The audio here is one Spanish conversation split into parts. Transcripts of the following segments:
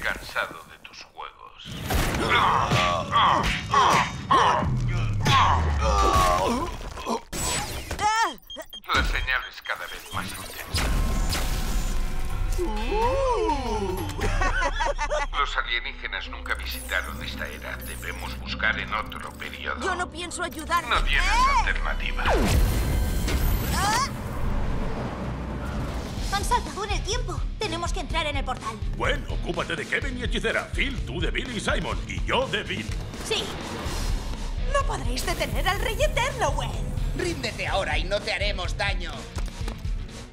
cansado de tus juegos. La señal es cada vez más intensa. Los alienígenas nunca visitaron esta era. Debemos buscar en otro periodo. Yo no pienso ayudar. No tienes alternativa. Han saltado en el tiempo. Tenemos que entrar en el portal. Bueno, ocúpate de Kevin y Hechicera. Phil, tú de Billy y Simon. Y yo de Bill. Sí. No podréis detener al Rey Eterno, Gwen. Ríndete ahora y no te haremos daño.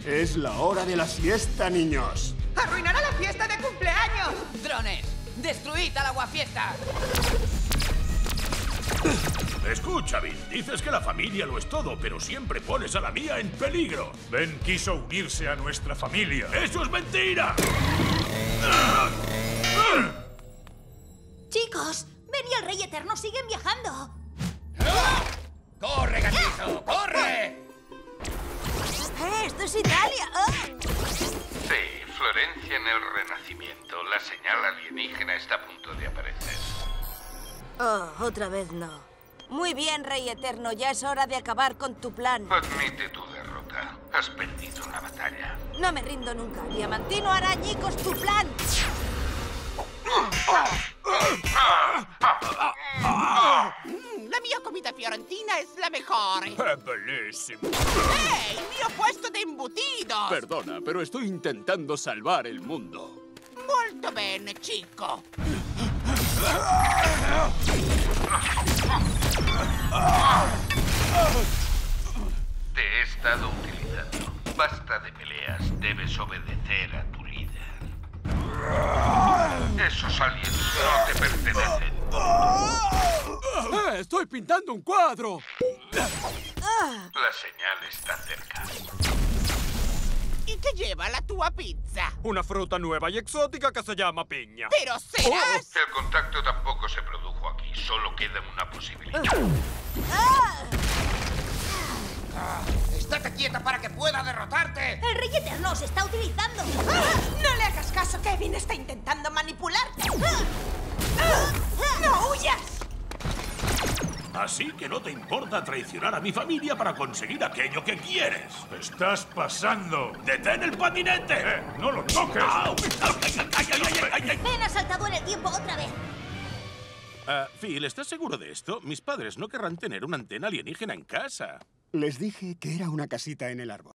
Es la hora de la siesta, niños. ¡Arruinará la fiesta de cumpleaños! ¡Drones! ¡Destruid al aguafiesta! Escucha, Bill. Dices que la familia lo es todo, pero siempre pones a la mía en peligro. Ben quiso unirse a nuestra familia. ¡Eso es mentira! Chicos, Ben y el Rey Eterno siguen viajando. ¡Corre, gatito! ¡Corre! ¡Eh, esto es Italia! ¡Ah! Sí, Florencia en el Renacimiento. La señal alienígena está a punto de aparecer. Oh, otra vez no. Muy bien, Rey Eterno. Ya es hora de acabar con tu plan. Admite tu derrota. Has perdido la batalla. No me rindo nunca. Diamantino hará añicos tu plan. La mia comida fiorentina es la mejor. ¡È bellissimo! ¡Ey! ¡Mio puesto de embutidos! Perdona, pero estoy intentando salvar el mundo. Molto bene, chico. Te he estado utilizando. Basta de peleas. Debes obedecer a tu líder. Esos aliens no te pertenecen. ¡Eh, ¡Estoy pintando un cuadro! La señal está cerca. ¿Y qué lleva la tua pizza? Una fruta nueva y exótica que se llama piña. Pero serás... El contacto tampoco se produjo aquí. Solo queda una posibilidad. ¡Estate quieta para que pueda derrotarte! El Rey Eterno se está utilizando. No le hagas caso, Kevin está intentando manipularte. Así que no te importa traicionar a mi familia para conseguir aquello que quieres. ¡Estás pasando! ¡Detén el patinete! Eh, ¡No lo toques! ¡Au! ¡Ay, ay, ay, ay, ay, ay! Ben ha saltado en el tiempo otra vez. Ah, Phil, ¿estás seguro de esto? Mis padres no querrán tener una antena alienígena en casa. Les dije que era una casita en el árbol.